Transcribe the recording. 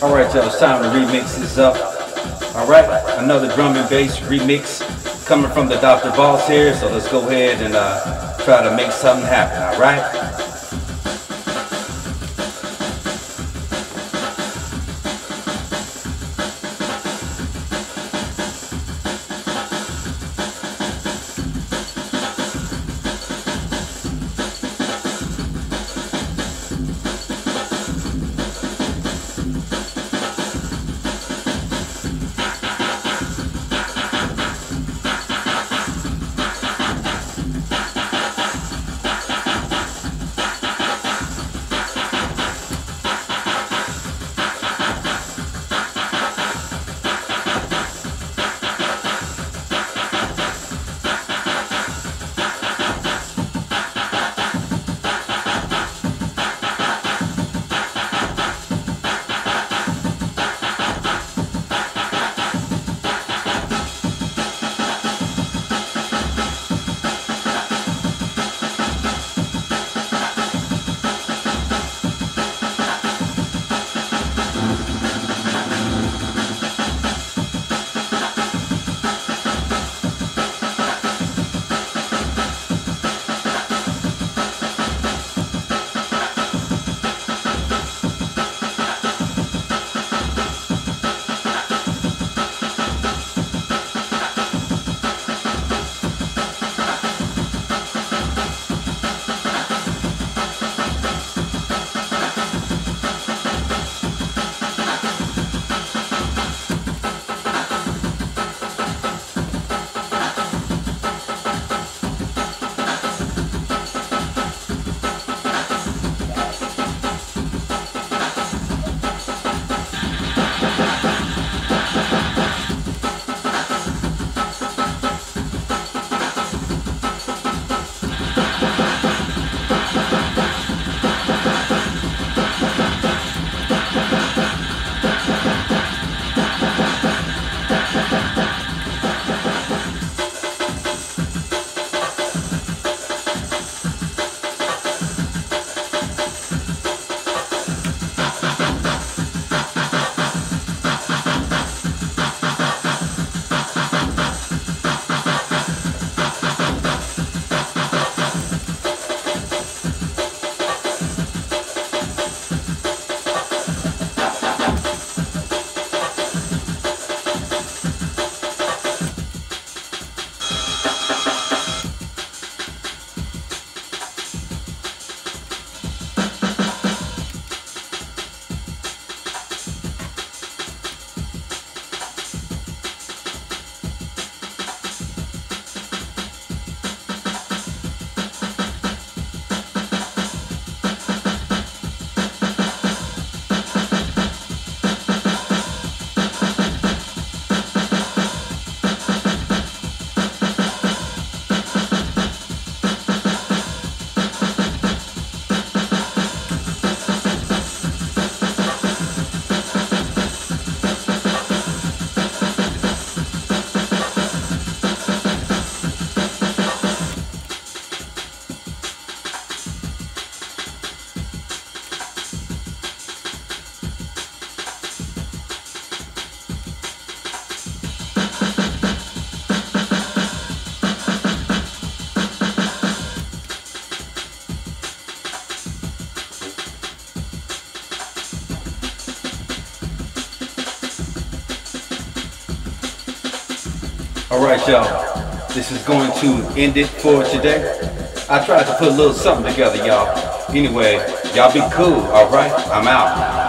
All right, y'all, it's time to remix this up. All right, another drum and bass remix coming from the Dr. Boss here. So let's go ahead and uh, try to make something happen. All right. All right, y'all. This is going to end it for today. I tried to put a little something together, y'all. Anyway, y'all be cool, all right? I'm out.